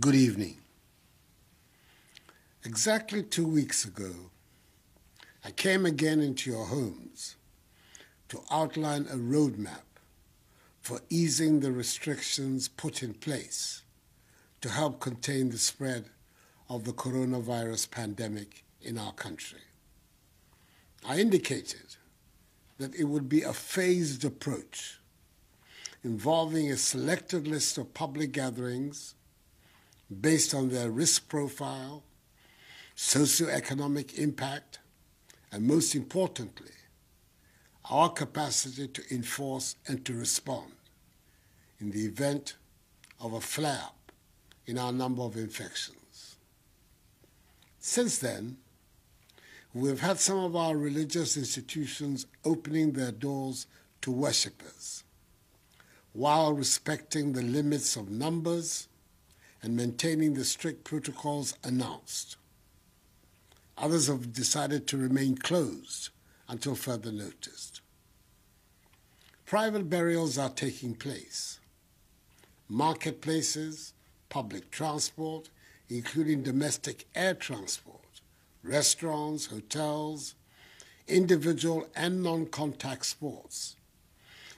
Good evening. Exactly two weeks ago, I came again into your homes to outline a roadmap for easing the restrictions put in place to help contain the spread of the coronavirus pandemic in our country. I indicated that it would be a phased approach involving a selected list of public gatherings based on their risk profile, socioeconomic impact, and most importantly, our capacity to enforce and to respond in the event of a flare up in our number of infections. Since then, we've had some of our religious institutions opening their doors to worshippers while respecting the limits of numbers and maintaining the strict protocols announced. Others have decided to remain closed until further notice. Private burials are taking place. Marketplaces, public transport, including domestic air transport, restaurants, hotels, individual and non contact sports,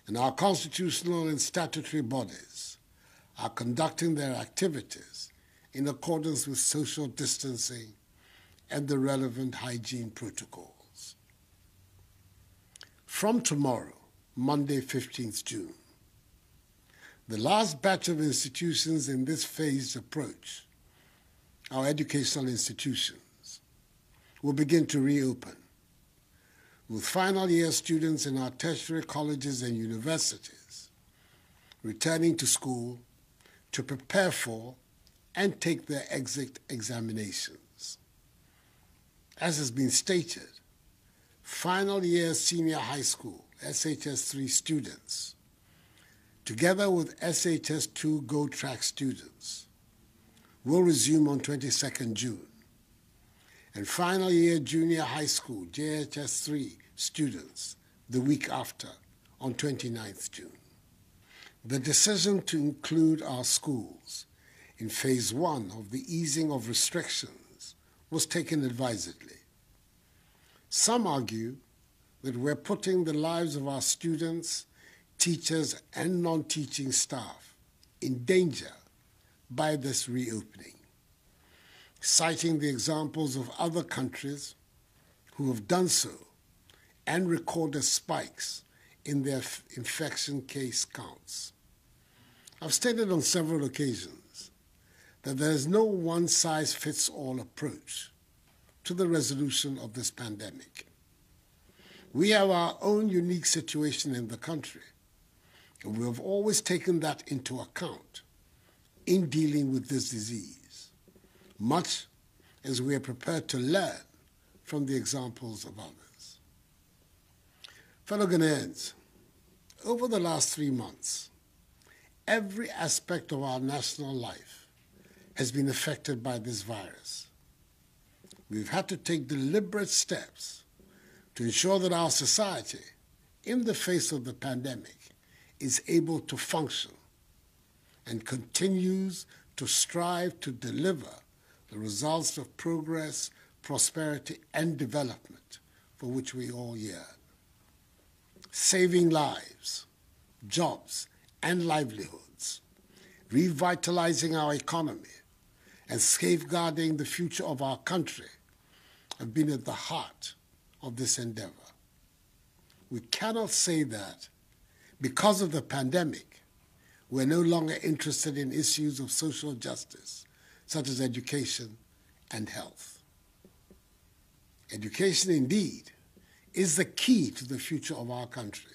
and our constitutional and statutory bodies are conducting their activities in accordance with social distancing and the relevant hygiene protocols. From tomorrow, Monday, 15th June, the last batch of institutions in this phased approach, our educational institutions, will begin to reopen, with final year students in our tertiary colleges and universities returning to school to prepare for and take their exit examinations. As has been stated, final year senior high school SHS 3 students, together with SHS 2 Go Track students, will resume on 22nd June. And final year junior high school JHS 3 students the week after on 29th June. The decision to include our schools in phase one of the easing of restrictions was taken advisedly. Some argue that we're putting the lives of our students, teachers, and non teaching staff in danger by this reopening, citing the examples of other countries who have done so and recorded spikes in their infection case counts. I've stated on several occasions that there is no one size fits all approach to the resolution of this pandemic. We have our own unique situation in the country, and we have always taken that into account in dealing with this disease, much as we are prepared to learn from the examples of others. Fellow Ghanaians, over the last three months, every aspect of our national life has been affected by this virus. We've had to take deliberate steps to ensure that our society, in the face of the pandemic, is able to function and continues to strive to deliver the results of progress, prosperity, and development for which we all yearn. Saving lives, jobs, and livelihoods, revitalizing our economy, and safeguarding the future of our country have been at the heart of this endeavor. We cannot say that because of the pandemic, we're no longer interested in issues of social justice, such as education and health. Education, indeed, is the key to the future of our country.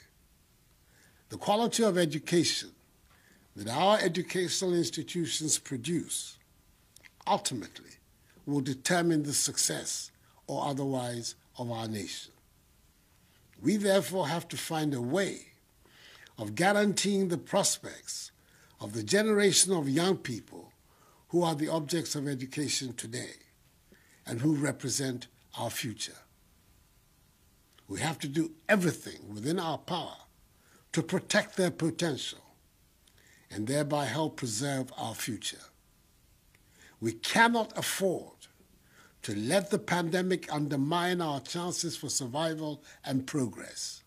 The quality of education that our educational institutions produce ultimately will determine the success or otherwise of our nation. We therefore have to find a way of guaranteeing the prospects of the generation of young people who are the objects of education today and who represent our future. We have to do everything within our power to protect their potential and thereby help preserve our future. We cannot afford to let the pandemic undermine our chances for survival and progress.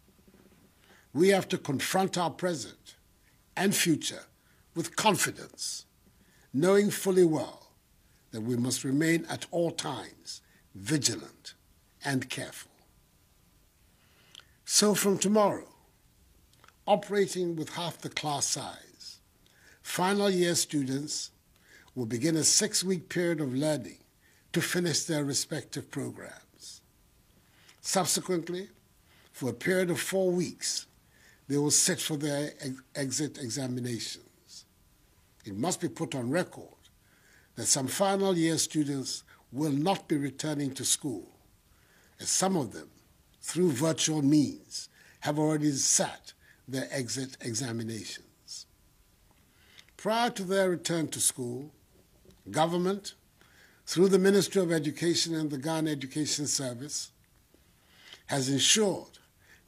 We have to confront our present and future with confidence, knowing fully well that we must remain at all times vigilant and careful. So from tomorrow, operating with half the class size, final year students will begin a six-week period of learning to finish their respective programs. Subsequently, for a period of four weeks, they will sit for their ex exit examinations. It must be put on record that some final year students will not be returning to school, as some of them, through virtual means, have already sat their exit examinations. Prior to their return to school, government, through the Ministry of Education and the Ghana Education Service, has ensured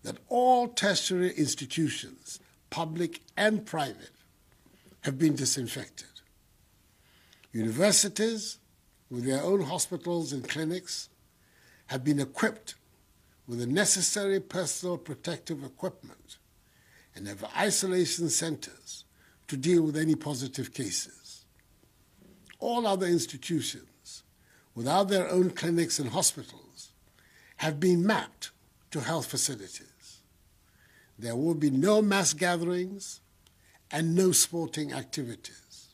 that all tertiary institutions, public and private, have been disinfected. Universities, with their own hospitals and clinics, have been equipped with the necessary personal protective equipment and have isolation centers to deal with any positive cases. All other institutions without their own clinics and hospitals have been mapped to health facilities. There will be no mass gatherings and no sporting activities.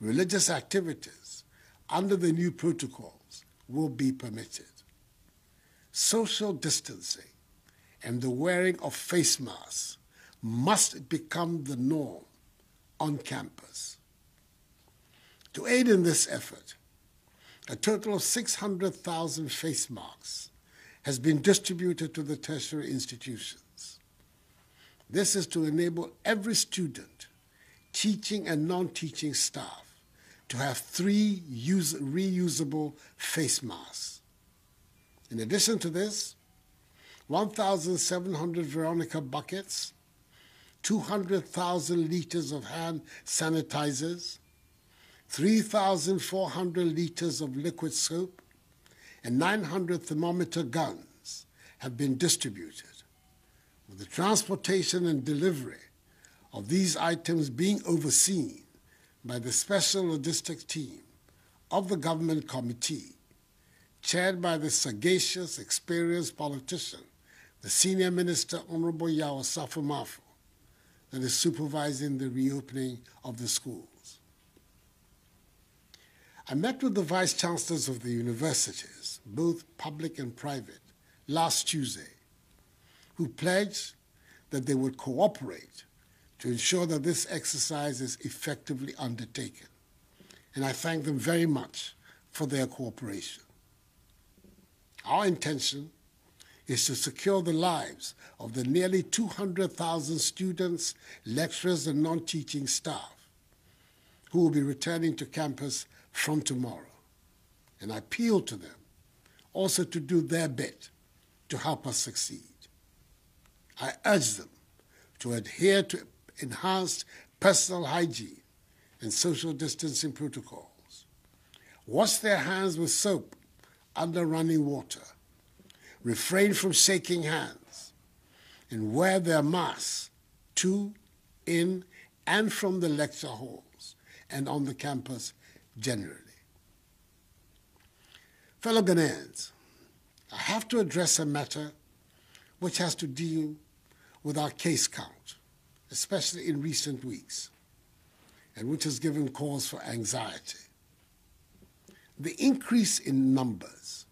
Religious activities under the new protocols will be permitted. Social distancing and the wearing of face masks must become the norm on campus. To aid in this effort, a total of 600,000 face masks has been distributed to the tertiary institutions. This is to enable every student, teaching and non-teaching staff, to have three reusable face masks. In addition to this, 1,700 Veronica buckets, 200,000 liters of hand sanitizers, 3,400 liters of liquid soap, and 900 thermometer guns have been distributed, with the transportation and delivery of these items being overseen by the Special Logistics Team of the Government Committee, chaired by the sagacious, experienced politician, the Senior Minister Honorable Yaw Osafo Maafo, that is supervising the reopening of the schools. I met with the vice chancellors of the universities, both public and private, last Tuesday, who pledged that they would cooperate to ensure that this exercise is effectively undertaken. And I thank them very much for their cooperation. Our intention is to secure the lives of the nearly 200,000 students, lecturers, and non teaching staff who will be returning to campus from tomorrow. And I appeal to them also to do their bit to help us succeed. I urge them to adhere to enhanced personal hygiene and social distancing protocols, wash their hands with soap under running water, refrain from shaking hands, and wear their masks to, in, and from the lecture halls and on the campus generally. Fellow Ghanaians, I have to address a matter which has to deal with our case count, especially in recent weeks, and which has given cause for anxiety. The increase in numbers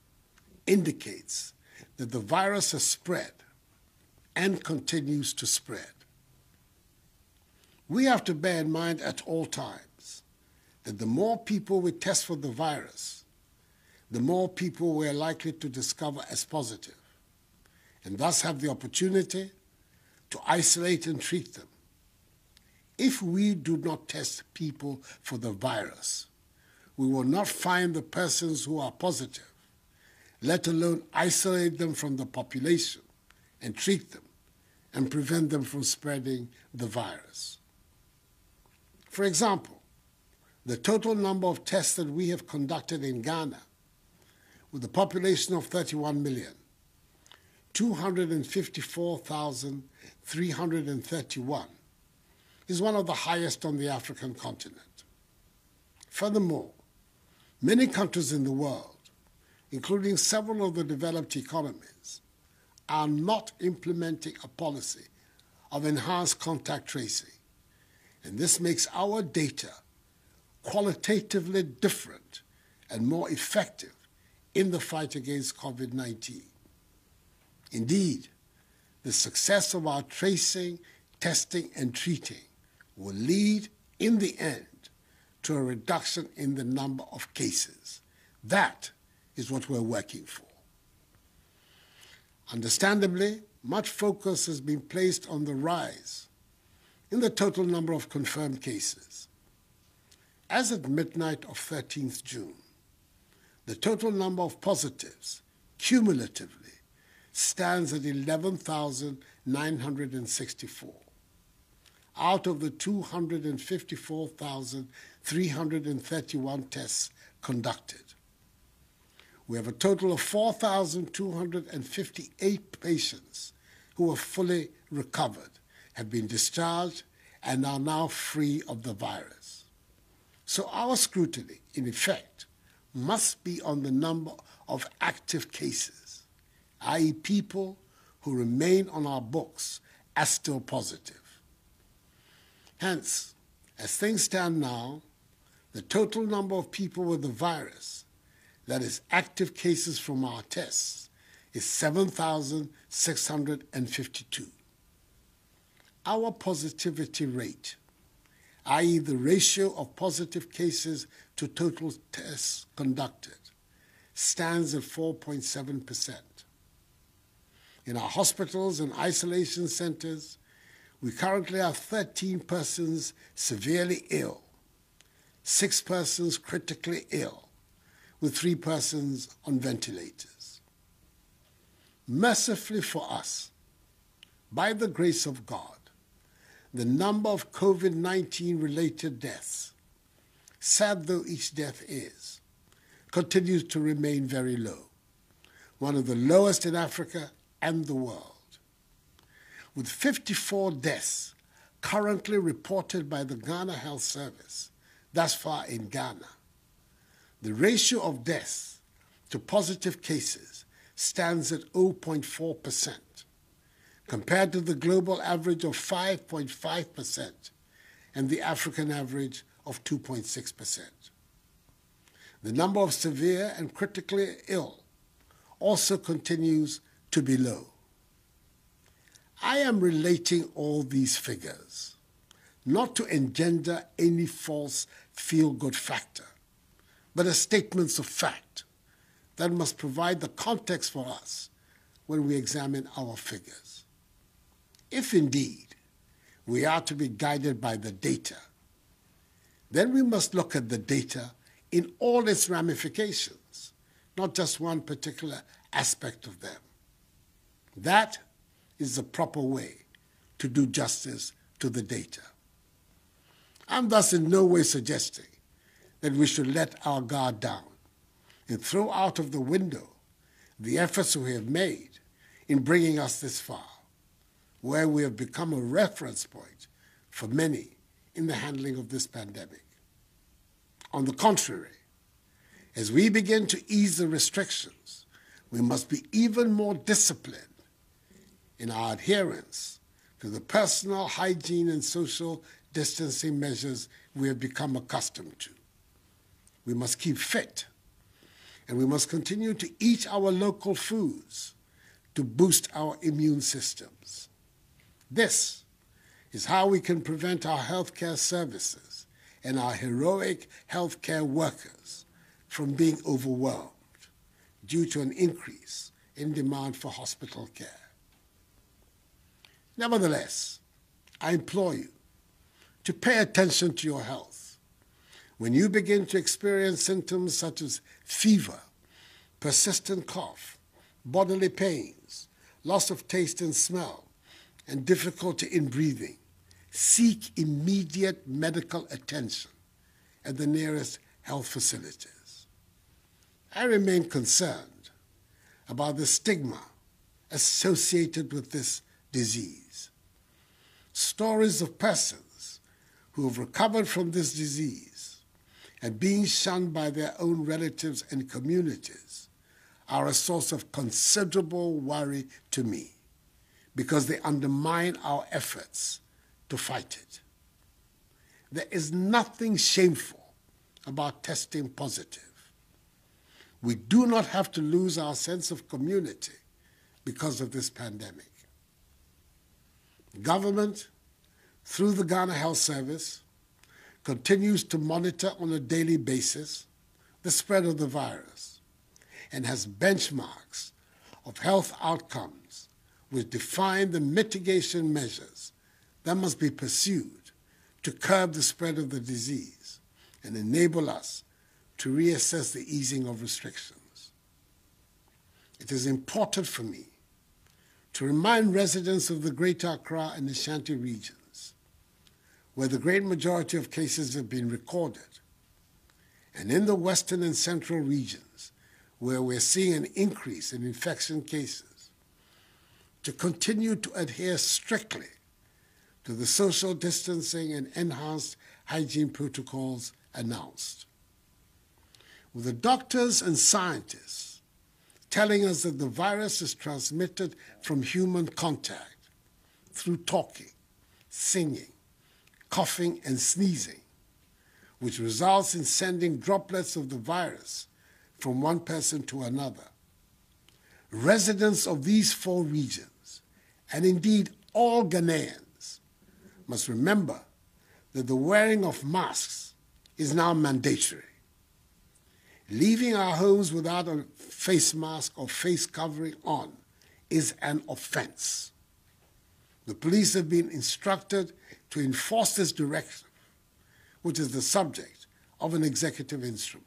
indicates that the virus has spread and continues to spread. We have to bear in mind at all times that the more people we test for the virus, the more people we're likely to discover as positive, and thus have the opportunity to isolate and treat them. If we do not test people for the virus, we will not find the persons who are positive, let alone isolate them from the population and treat them and prevent them from spreading the virus. For example, the total number of tests that we have conducted in Ghana, with a population of 31 million, 254,331 is one of the highest on the African continent. Furthermore, many countries in the world, including several of the developed economies, are not implementing a policy of enhanced contact tracing. And this makes our data qualitatively different and more effective in the fight against COVID 19. Indeed, the success of our tracing, testing, and treating will lead in the end to a reduction in the number of cases. That is what we're working for. Understandably, much focus has been placed on the rise in the total number of confirmed cases. As at midnight of 13th June, the total number of positives cumulatively stands at 11,964 out of the 254,331 tests conducted. We have a total of 4,258 patients who are fully recovered, have been discharged, and are now free of the virus. So our scrutiny, in effect, must be on the number of active cases, i.e., people who remain on our books as still positive. Hence, as things stand now, the total number of people with the virus, that is, active cases from our tests, is 7,652. Our positivity rate, i.e., the ratio of positive cases to total tests conducted, stands at 4.7%. In our hospitals and isolation centers, we currently have 13 persons severely ill, six persons critically ill, with three persons on ventilators. Mercifully for us, by the grace of God, the number of COVID 19 related deaths, sad though each death is, continues to remain very low, one of the lowest in Africa and the world with 54 deaths currently reported by the Ghana Health Service thus far in Ghana. The ratio of deaths to positive cases stands at 0.4%, compared to the global average of 5.5% and the African average of 2.6%. The number of severe and critically ill also continues to be low. I am relating all these figures not to engender any false feel good factor, but as statements of fact that must provide the context for us when we examine our figures. If indeed we are to be guided by the data, then we must look at the data in all its ramifications, not just one particular aspect of them. That is the proper way to do justice to the data. I'm thus in no way suggesting that we should let our guard down and throw out of the window the efforts we have made in bringing us this far, where we have become a reference point for many in the handling of this pandemic. On the contrary, as we begin to ease the restrictions, we must be even more disciplined in our adherence to the personal hygiene and social distancing measures we have become accustomed to. We must keep fit, and we must continue to eat our local foods to boost our immune systems. This is how we can prevent our healthcare services and our heroic healthcare workers from being overwhelmed due to an increase in demand for hospital care. Nevertheless, I implore you to pay attention to your health. When you begin to experience symptoms such as fever, persistent cough, bodily pains, loss of taste and smell, and difficulty in breathing, seek immediate medical attention at the nearest health facilities. I remain concerned about the stigma associated with this disease. Stories of persons who have recovered from this disease and being shunned by their own relatives and communities are a source of considerable worry to me because they undermine our efforts to fight it. There is nothing shameful about testing positive. We do not have to lose our sense of community because of this pandemic. Government, through the Ghana Health Service, continues to monitor on a daily basis the spread of the virus and has benchmarks of health outcomes which define the mitigation measures that must be pursued to curb the spread of the disease and enable us to reassess the easing of restrictions. It is important for me to remind residents of the Greater Accra and Ashanti regions, where the great majority of cases have been recorded, and in the western and central regions, where we're seeing an increase in infection cases, to continue to adhere strictly to the social distancing and enhanced hygiene protocols announced. With the doctors and scientists telling us that the virus is transmitted from human contact through talking, singing, coughing, and sneezing, which results in sending droplets of the virus from one person to another. Residents of these four regions, and indeed all Ghanaians, must remember that the wearing of masks is now mandatory. Leaving our homes without a face mask or face covering on is an offense. The police have been instructed to enforce this directive, which is the subject of an executive instrument.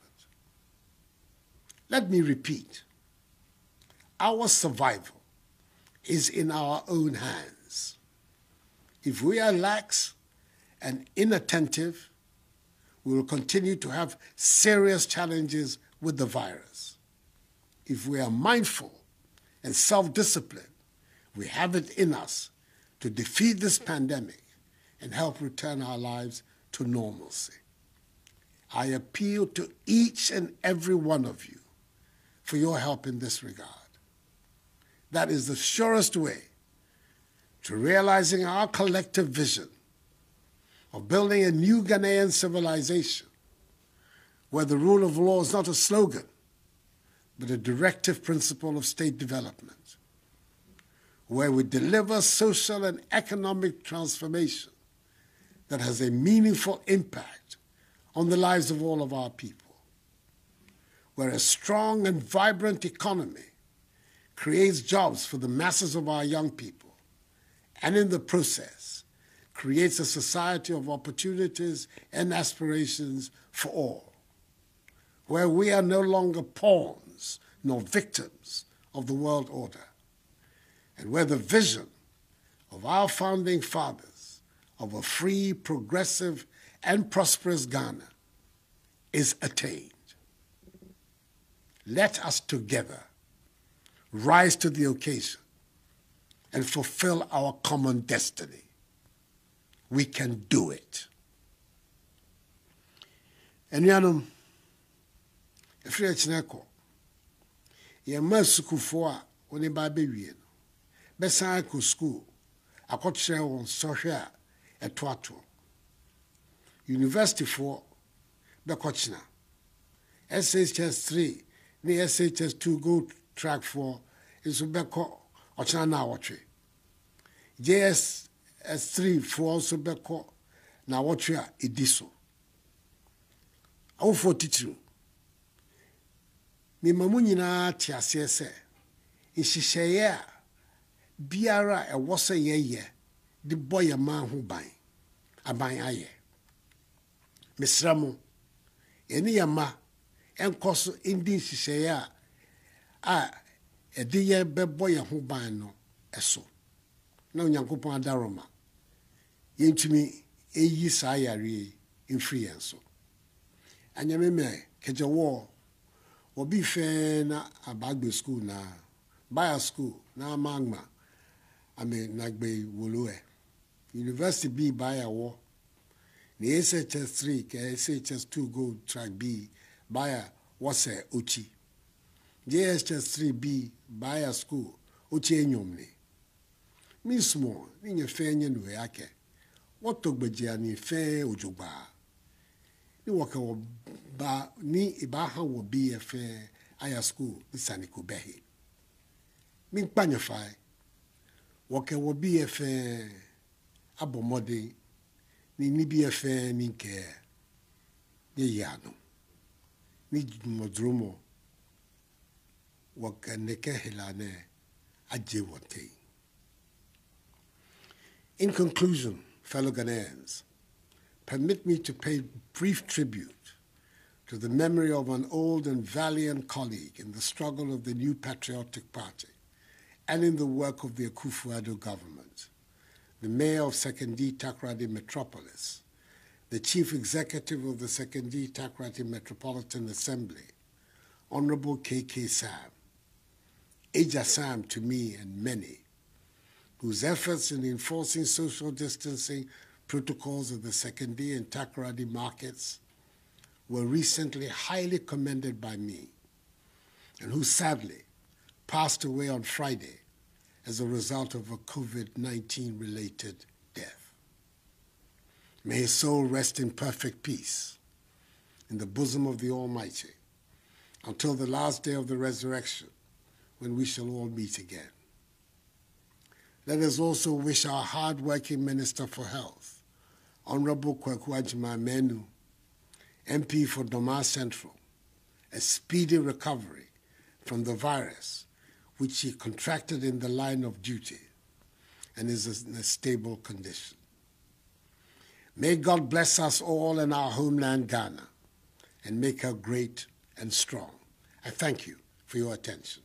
Let me repeat our survival is in our own hands. If we are lax and inattentive, we will continue to have serious challenges with the virus. If we are mindful and self disciplined, we have it in us to defeat this pandemic and help return our lives to normalcy. I appeal to each and every one of you for your help in this regard. That is the surest way to realizing our collective vision of building a new Ghanaian civilization where the rule of law is not a slogan, but a directive principle of state development, where we deliver social and economic transformation that has a meaningful impact on the lives of all of our people, where a strong and vibrant economy creates jobs for the masses of our young people, and in the process, creates a society of opportunities and aspirations for all, where we are no longer pawns nor victims of the world order, and where the vision of our founding fathers of a free, progressive, and prosperous Ghana is attained. Let us together rise to the occasion and fulfill our common destiny we can do it. anuanom ɛfiri akyinɛ kɔ yɛma sukuufoɔ a wɔne ba bɛwie no bɛsan akɔ sukuu akɔkyerɛ wɔn sɔhwɛ a ɛtoatoɔ. Universityfoɔ bɛkɔkyena. Shs 3 ne shs 2 go trackfoɔ nso bɛkɔ ɔkyena no awɔtwe js S3foɔ nso bɛkɔ na awɔtwe a ɛdi so. Awofoɔ titiri mema mu nyinaa te aseɛ sɛ nhyehyɛeɛ a biara a ɛwɔ sɛ yɛyɛ de bɔ yɛ man ho ban aban ayɛ. Mesrɛ mo yɛne yɛ ma ɛnkɔ so ndi nhyehyɛeɛ a ɛde yɛ bɛbɔ yɛn ho ban no ɛso. Na onyankopɔn adaroma yɛntumi ɛyi saa yareɛ mfiri yɛn so. Anyameme kejawo obi fɛ na abagbe school na baya school na amagma ame nagbe woloe university bi baya wɔ na shs 3 ka shs 2 go track b baya wɔsɛ ochi. Jhs 3 b baya school ochi enyomne mi small ni nye fɛ nye no yake wɔtɔ gbedzia ni fɛ odzogba ni wɔkɛ wɔ ba ni ibaha wɔ bi yɛ fɛ aya school ni sani ko bɛhi mi kpanya fa wɔkɛ wɔ bi yɛ fɛ abɔmɔden ni ni bi yɛ fɛ ni nkɛ. Ne yano ni mɔdromo wɔkɛ nekɛ hilane agye wɔntɛn In conclusion, fellow Ghanaians, permit me to pay brief tribute to the memory of an old and valiant colleague in the struggle of the new patriotic party and in the work of the Akufo-Addo government, the mayor of Sekondi Takoradi Metropolis, the chief executive of the Sekondi Takoradi Metropolitan Assembly, Honorable K.K. Sam, Eja Sam to me and many, whose efforts in enforcing social distancing protocols of the Sekondi and Takoradi markets were recently highly commended by me, and who sadly passed away on Friday as a result of a COVID 19 related death. May his soul rest in perfect peace in the bosom of the Almighty until the last day of the resurrection when we shall all meet again. Let us also wish our hard-working Minister for Health, Honorable Kwaku Agyeman Manu, MP for Dormaa Central, a speedy recovery from the virus which he contracted in the line of duty and is in a stable condition. May God bless us all in our homeland, Ghana, and make her great and strong. I thank you for your attention.